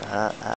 uh, uh.